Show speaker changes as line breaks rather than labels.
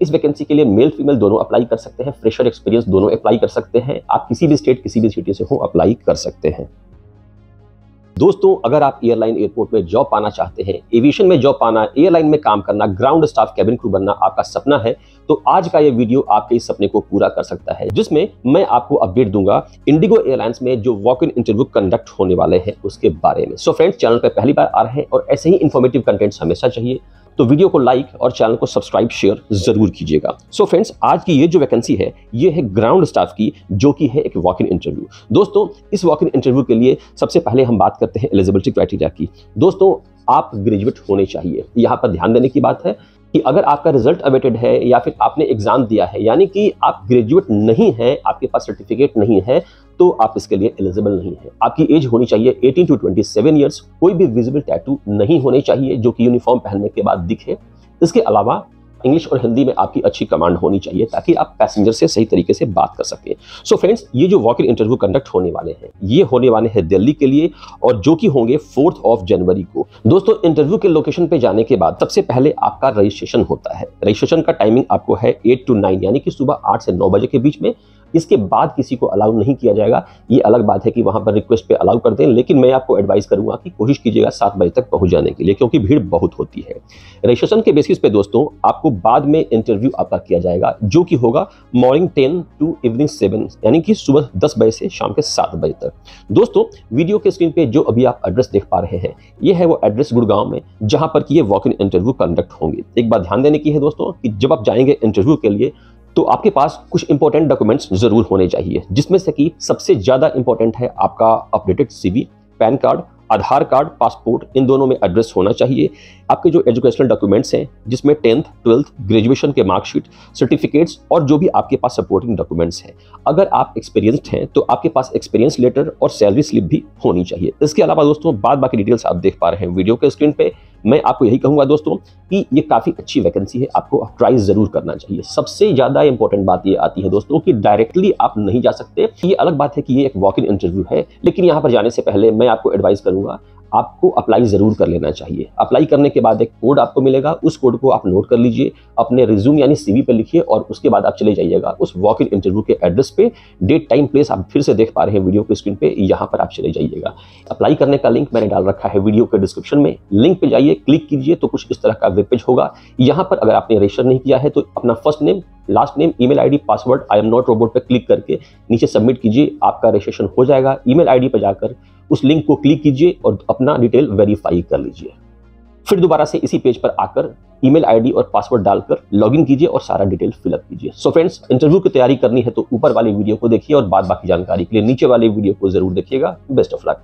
इस वैकेंसी के लिए मेल फीमेल दोनों अप्लाई कर सकते हैं फ्रेशर एक्सपीरियंस दोनों अप्लाई कर सकते हैं। आप किसी भी स्टेट किसी भी सिटी से हो अप्लाई कर सकते हैं। दोस्तों, अगर आप एयरलाइन एयरपोर्ट में जॉब पाना चाहते हैं एविएशन में जॉब पाना एयरलाइन में काम करना ग्राउंड स्टाफ कैबिन क्रू बनना आपका सपना है तो आज का ये वीडियो आपके इस सपने को पूरा कर सकता है, जिसमें मैं आपको अपडेट दूँगा इंडिगो एयरलाइंस में जो वॉक इन इंटरव्यू कंडक्ट होने वाले हैं उसके बारे में। सो फ्रेंड्स चैनल पर पहली बार आ रहे हैं और ऐसे ही इन्फॉर्मेटिव कंटेंट्स हमेशा चाहिए। तो वीडियो को लाइक और चैनल को सब्सक्राइब, शेयर ज़रूर कीजिएगा। सो फ्रेंड्स आज की ये जो वैकेंसी है, ये है ग्राउंड स्टाफ की, जो कि है एक वॉक इन इंटरव्यू दोस्तों, इस वॉक इन इंटरव्यू के लिए सबसे पहले हम बात करते हैं एलिजिबिलिटी क्राइटेरिया की। दोस्तों आप ग्रेजुएट होने चाहिए। यहाँ पर ध्यान देने की बात है कि अगर आपका रिज़ल्ट अवेटेड है या फिर आपने एग्ज़ाम दिया है, यानी कि आप ग्रेजुएट नहीं हैं, आपके पास सर्टिफिकेट नहीं है तो आप इसके लिए एलिजिबल नहीं है। आपकी एज होनी चाहिए 18 टू 27 ईयर्स कोई भी विजिबल टैटू नहीं होने चाहिए जो कि यूनिफॉर्म पहनने के बाद दिखे। इसके अलावा इंग्लिश और हिंदी में आपकी अच्छी कमांड होनी चाहिए ताकि आप पैसेंजर से सही तरीके से बात कर सकें। सो फ्रेंड्स ये जो वॉक इन इंटरव्यू कंडक्ट होने वाले हैं, ये होने वाले हैं दिल्ली के लिए और जो कि होंगे फोर्थ ऑफ़ जनवरी को। दोस्तों इंटरव्यू के लोकेशन पे जाने के बाद सबसे पहले आपका रजिस्ट्रेशन होता है। रजिस्ट्रेशन का टाइमिंग आपको है एट टू नाइन यानी कि सुबह आठ से नौ बजे के बीच में। इसके बाद किसी को अलाउ नहीं किया जाएगा। ये अलग बात है कि वहाँ पर रिक्वेस्ट पे अलाउ कर दें लेकिन मैं आपको एडवाइस करूँगा कि कोशिश कीजिएगा सात बजे तक पहुँच जाने के लिए, क्योंकि भीड़ बहुत होती है। रजिस्ट्रेशन के बेसिस पे दोस्तों, आपको बाद में इंटरव्यू आपका किया जाएगा, जो कि होगा morning ten to evening seven यानी कि सुबह दस बजे से शाम के सात बजे तक। दोस्तों वीडियो के स्क्रीन पे जो अभी आप एड्रेस देख पा रहे हैं, ये है वो एड्रेस गुड़गांव में, जहाँ पर कि ये वॉक इन इंटरव्यू कंडक्ट होंगे। एक बात ध्यान देने की है दोस्तों, कि जब आप जाएँगे इंटरव्यू के लिए तो आपके पास कुछ इंपॉर्टेंट डॉक्यूमेंट्स ज़रूर होने चाहिए, जिसमें से कि सबसे ज़्यादा इंपॉर्टेंट है आपका updated CV PAN card Aadhaar card passport इन दोनों में एड्रेस होना चाहिए। आपके जो एजुकेशनल डॉक्यूमेंट्स हैं, जिसमें टेंथ ट्वेल्थ ग्रेजुएशन के मार्कशीट सर्टिफिकेट्स और जो भी आपके पास सपोर्टिंग डॉक्यूमेंट्स हैं। अगर आप एक्सपीरियंसड हैं तो आपके पास एक्सपीरियंस लेटर और सैलरी स्लिप भी होनी चाहिए। इसके अलावा दोस्तों, बाद बाकी डिटेल्स आप देख पा रहे हैं वीडियो के स्क्रीन पे। मैं आपको यही कहूँगा दोस्तों कि ये काफ़ी अच्छी वैकेंसी है, आपको ट्राई ज़रूर करना चाहिए। सबसे ज़्यादा इंपॉर्टेंट बात ये आती है दोस्तों कि डायरेक्टली आप नहीं जा सकते। ये अलग बात है कि ये एक वॉक इन इंटरव्यू है, लेकिन यहाँ पर जाने से पहले मैं आपको एडवाइस करूँगा आपको अप्लाई ज़रूर कर लेना चाहिए। अप्लाई करने के बाद एक कोड आपको मिलेगा, उस कोड को आप नोट कर लीजिए, अपने रिज्यूम यानी सीवी पे लिखिए और उसके बाद आप चले जाइएगा उस वॉक इन इंटरव्यू के एड्रेस पे। डेट टाइम प्लेस आप फिर से देख पा रहे हैं वीडियो के स्क्रीन पे, यहाँ पर आप चले जाइएगा। अप्लाई करने का लिंक मैंने डाल रखा है वीडियो के डिस्क्रिप्शन में। लिंक पे जाइए क्लिक कीजिए तो कुछ इस तरह का वेब पेज होगा। यहाँ पर अगर आपने रजिस्टर नहीं किया है तो अपना first name last name email ID password I am not robot पर क्लिक करके नीचे सबमिट कीजिए, आपका रजिस्ट्रेशन हो जाएगा। ईमेल आईडी पर जाकर उस लिंक को क्लिक कीजिए और अपना डिटेल वेरीफाई कर लीजिए। फिर दोबारा से इसी पेज पर आकर ईमेल आईडी और पासवर्ड डालकर लॉगिन कीजिए और सारा डिटेल फिलअप कीजिए। सो फ्रेंड्स इंटरव्यू की तैयारी करनी है तो ऊपर वाले वीडियो को देखिए और बाद बाकी जानकारी के लिए नीचे वाले वीडियो को ज़रूर देखिएगा। Best of luck